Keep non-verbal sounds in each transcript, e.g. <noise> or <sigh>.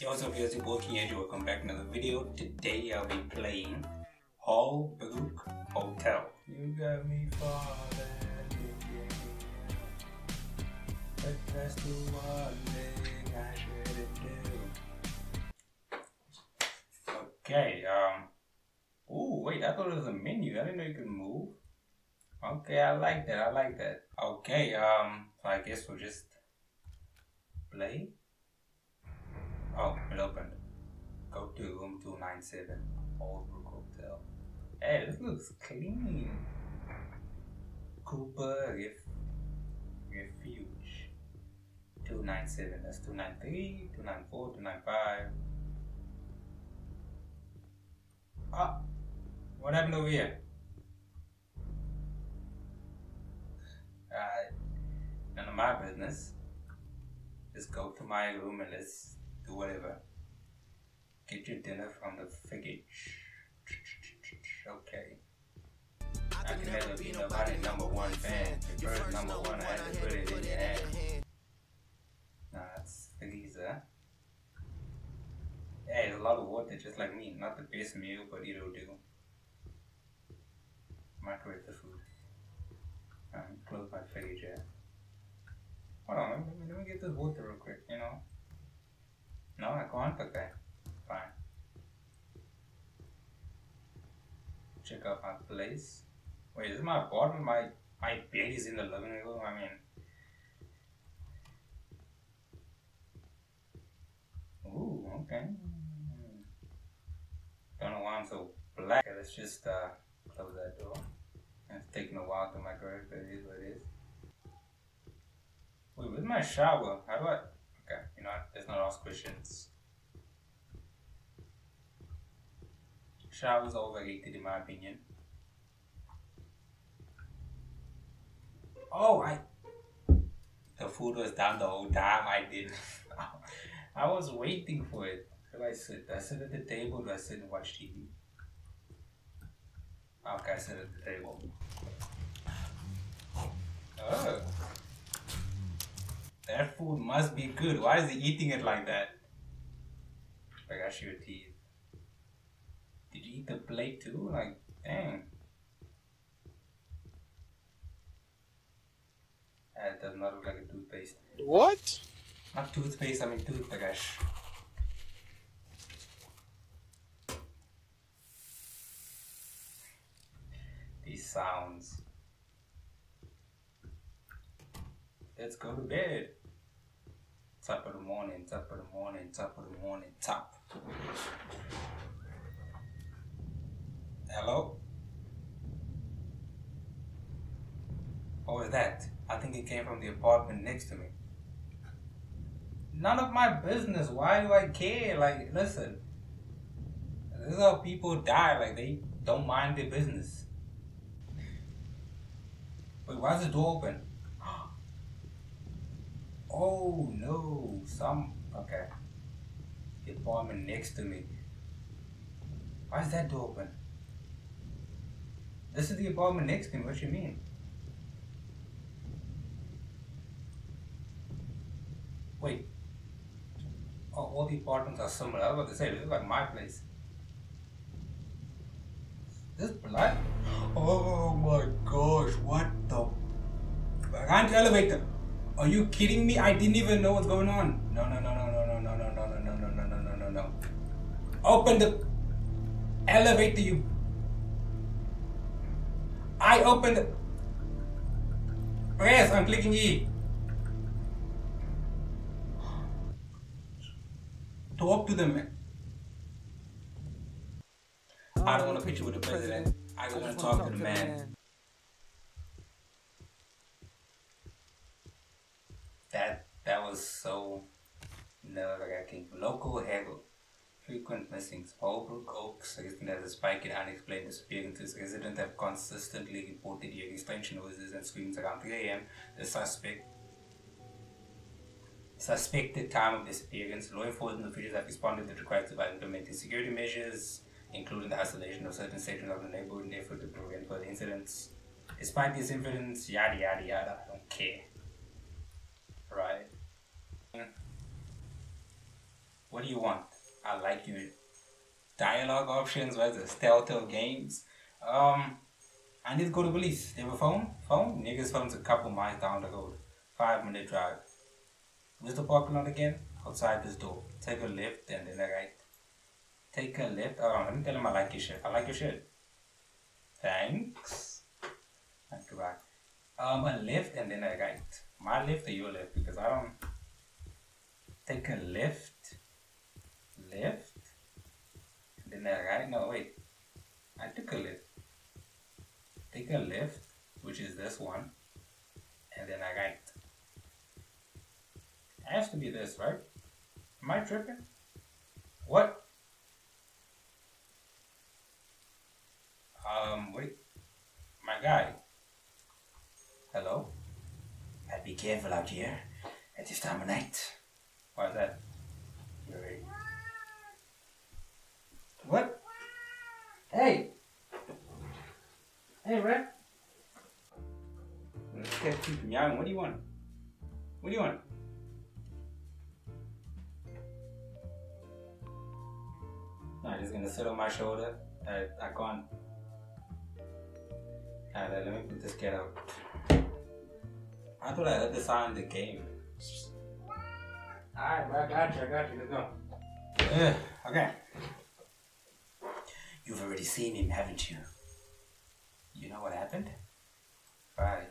Yo, what's up guys, it's Walking Edge, welcome back to another video. Today I'll be playing Holbrook Hotel. You got me falling, but that's the one thing I shouldn't do. Okay, um, ooh, wait, I thought it was a menu, I didn't know you could move. Okay, I like that, I like that. Okay, um, so I guess we'll just play. Oh, it opened. Go to room 297, Holbrook Hotel. Hey, this looks clean. Cooper Ref Refuge. 297. That's 293, 294, 295. Ah, what happened over here? Alright, none of my business. Just go to my room and let's do whatever. Get your dinner from the fridge. Okay. I can never be nobody number one fan. The first number one, I had to put it in your hand. Nah, it's freezer. Yeah, it's a lot of water just like me. Not the best meal, but it'll do. Microwave the food. Um, close my fridge, yeah. Hold on, let me, let me get this water real quick, you know? No, I can't? Okay, fine. Check out my place. Wait, is my apartment? My, my bed is in the living room? I mean... Ooh, okay. Don't know why I'm so black. Okay, let's just uh, close that door. It's taking a while to migrate, but it is what it is. Wait, where's my shower? How do I? You know, let's not ask questions. Shower's overrated in my opinion. Oh, I. The food was down the whole time. I didn't. <laughs> I was waiting for it. Do I sit? I sit at the table? Do I sit and watch TV? Okay, I sit at the table. Oh. That food must be good. Why is he eating it like that? I got your teeth. Did you eat the plate too? Like, dang. Ah, that does not look like a toothpaste. What? Not toothpaste, I mean toothbrush. These sounds. Let's go to bed. Top of the morning, top of the morning, top of the morning, top. Hello? What was that? I think it came from the apartment next to me. None of my business. Why do I care? Like, listen. This is how people die. Like, they don't mind their business. Wait, why is the door open? Oh no, some okay. The apartment next to me. Why is that door open? This is the apartment next to me. What you mean? Wait. Oh, all the apartments are similar. I was about to say this is like my place. This blood? Oh my gosh! What the? I the elevator. Are you kidding me? I didn't even know what's going on. No, no, no, no, no, no, no, no, no, no, no, no, no, no, no, no. Open the elevator, you. I opened the. Press, I'm clicking E. Talk to them. I don't want a picture with the president. I just want to talk to the man. That that was so nerve wracking. Local haggle. Frequent missings. Holbrook Oaks has a spike in unexplained disappearances. Residents have consistently reported hearing strange noises and screams around 3 a.m. The suspect suspected time of disappearance. Law enforcement officials have responded to requests by implementing security measures, including the isolation of certain sections of the neighborhood in effort to prevent further incidents. Despite these incidents, yada yada yada, I don't care. What do you want? I like your dialogue options. Is it? Telltale Games. Um, I need to go to police. They have a phone? Phone? Niggas' phone's a couple miles down the road. Five minute drive. Where's the parking lot again? Outside this door. Take a left and then a right. Take a left. Oh, let me tell him I like your shirt. I like your shirt. Thanks. Thank you, bye. Um, a left and then a right. My left or your left? Because I don't. Take a left. Left. Then a right. No, wait. I took a left. Take a left, which is this one. And then a right. It has to be this, right? Am I tripping? What? Um, wait. My guy. Hello? I'd be careful out here at this time of night. Why is that? What? Hey! Hey, Red. Let's get keep meowing. What do you want? What do you want? No, he's gonna sit on my shoulder. I, I can't. Alright, let me put this cat out. I thought I heard the sound of the game. Alright, bro, I got you, I got you. Let's go. Yeah, okay. You've already seen him, haven't you? You know what happened? Right.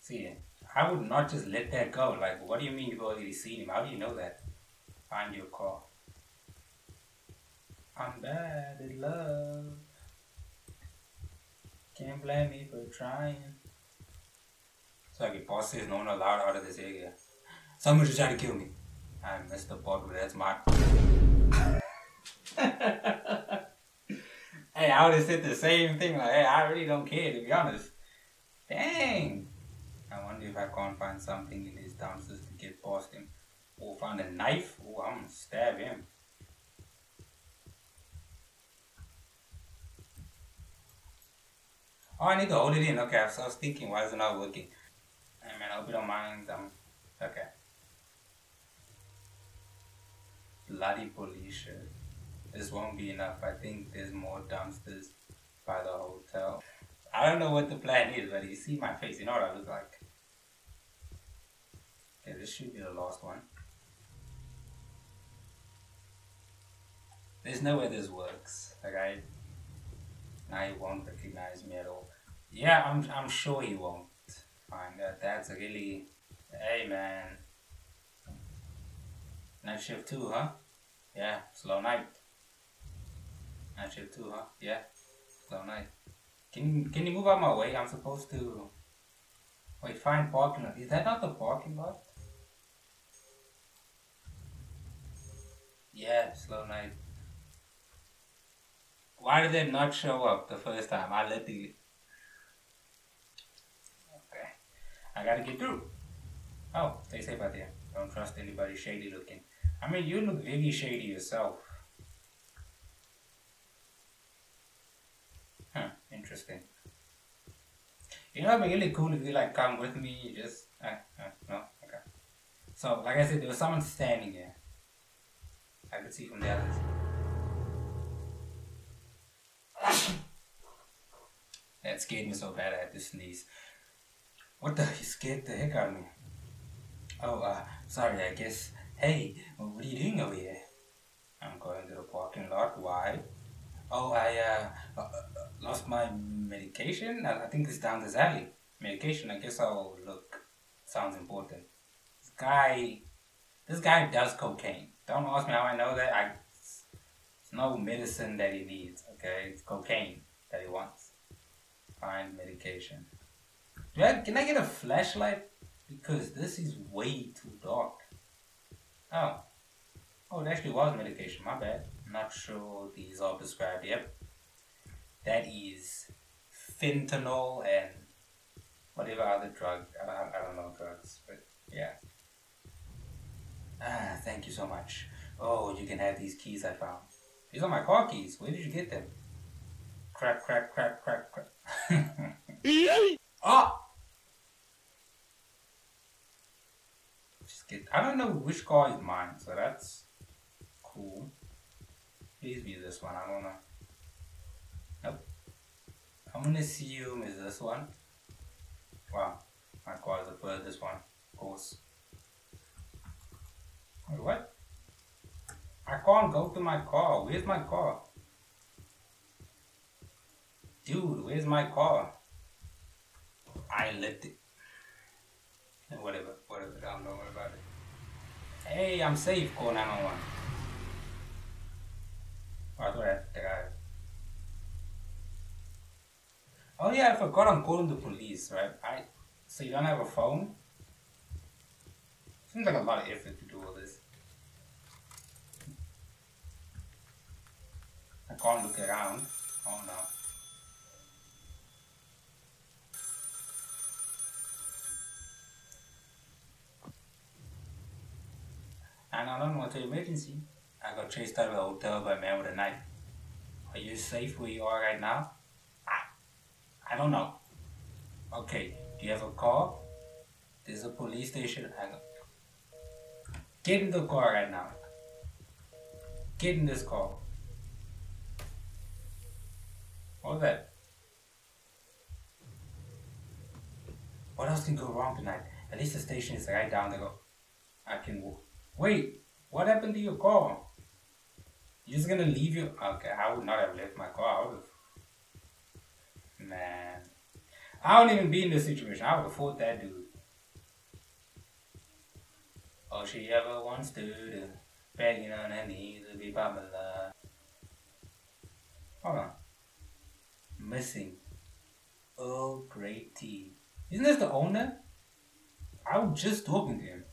See, I would not just let that go. Like, what do you mean you've already seen him? How do you know that? Find your car. I'm bad at love. Can't blame me for trying. So I get bosses no one allowed out of this area. Someone just tried to kill me. I missed the where that's my Hey, I would have said the same thing, like, hey, I really don't care to be honest. Dang. I wonder if I can't find something in his downstairs to get past him. Or find a knife. Oh, I'm gonna stab him. Oh, I need to hold it in. Okay, so I was thinking, why is it not working? Hey, man, I hope you don't mind. Um, okay. Bloody police shirt. This won't be enough. I think there's more dumpsters by the hotel. I don't know what the plan is, but you see my face. You know what I look like. Okay, this should be the last one. There's no way this works. Like I now he won't recognize me at all. Yeah, I'm I'm sure he won't. Fine, that that's really hey man. Night shift too, huh? Yeah, slow night. Night shift too, huh? Yeah, slow night. Can can you move out of my way? I'm supposed to wait. Find parking lot. Is that not the parking lot? Yeah, slow night. Why did it not show up the first time? I let the. Okay. I gotta get through. Oh, stay safe out there. Don't trust anybody shady looking. I mean, you look very shady yourself. Huh, interesting. You know, it'd be really cool if you like come with me, you just. Uh, uh, no, okay. So, like I said, there was someone standing there. I could see from the others. That scared me so bad I had to sneeze. What the? You scared the heck out of me. Oh, uh, sorry, I guess. Hey, what are you doing over here? I'm going to the parking lot. Why? Oh, I, uh, uh lost my medication. I, think it's down this alley. Medication, I guess I'll look. Sounds important. This guy, this guy does cocaine. Don't ask me how I know that. I, it's, it's no medicine that he needs, okay? It's cocaine that he wants find medication. Do I, can I get a flashlight? Because this is way too dark. Oh. Oh, it actually was medication. My bad. I'm Not sure these are prescribed. Yep. That is fentanyl and whatever other drug. I, I, don't know drugs, but yeah. Ah, thank you so much. Oh, you can have these keys I found. These are my car keys. Where did you get them? Crack, crack, crack, crack, crack. <laughs> Which car is mine, so that's cool. Please be this one, I don't know. Nope. I'm gonna assume is this one. Wow, my car is the furthest one, of course. Wait, what? I can't go to my car. Where's my car? Dude, where's my car? I left it. Whatever, whatever, I don't know about it. Hey, I'm safe, call 911. Oh, I thought I had the guy. Oh yeah, I forgot I'm calling the police, right? I so you don't have a phone? Seems like a lot of effort to do all this. I can't look around. Oh no. I what's an emergency. I got chased out of a hotel by a man with a knife. Are you safe where you are right now? I, I don't know. Okay, do you have a car? There's a police station. Get in the car right now. Get in this car. What's that? What else can go wrong tonight? At least the station is right down the road. I can walk. Wait, what happened to your car? You're just gonna leave your. Okay, I would not have left my car. I would have. Man. I wouldn't even be in this situation. I would have fought that dude. All she ever wants to do, begging on her knees to be popular. Hold on. Missing. Oh, great tea. Isn't this the owner? I was just talking to him.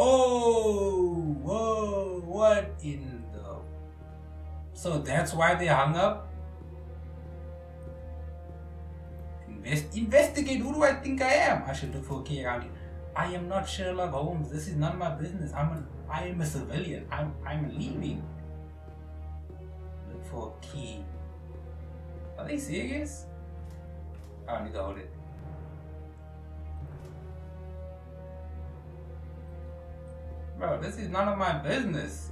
Oh, whoa, what in the... So that's why they hung up? Invest investigate, who do I think I am? I should look for a key. I am not Sherlock Holmes. This is none of my business. I'm a, I am a civilian. I'm, I'm leaving. Look for a key. Are they serious? I need to hold it. Bro, this is none of my business.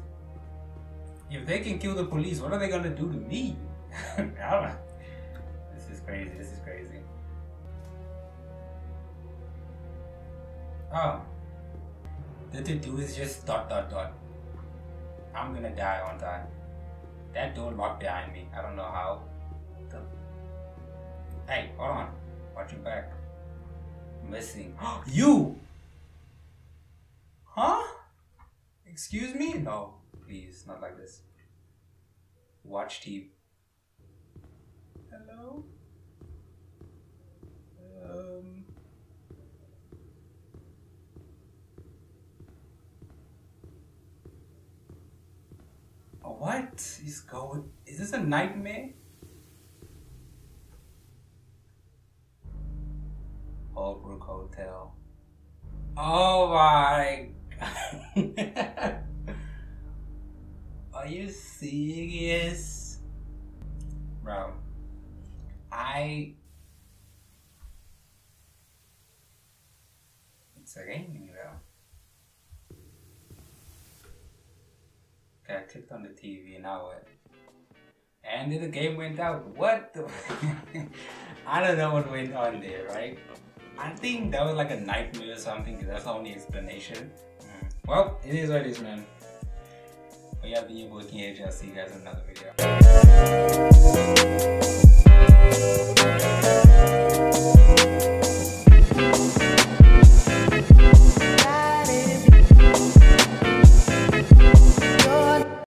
If they can kill the police, what are they gonna do to me? <laughs> this is crazy, this is crazy. Oh. The to do is just dot dot dot. I'm gonna die on time. That door locked behind me. I don't know how. The... Hey, hold on. Watch your back. Missing. <gasps> you! Huh? Excuse me? No, please, not like this. Watch TV. Hello? Um. What is going? Is this a nightmare? Holbrook Hotel. Oh my <laughs> Are you serious? Bro, I. It's raining, bro. Okay, I clicked on the TV, and now what? And then the game went out. What the? <laughs> I don't know what went on there, right? I think that was like a nightmare or something, that's the only explanation. Well, it is what it is, man. But yeah, I've the your boy King AJ see you guys in another video.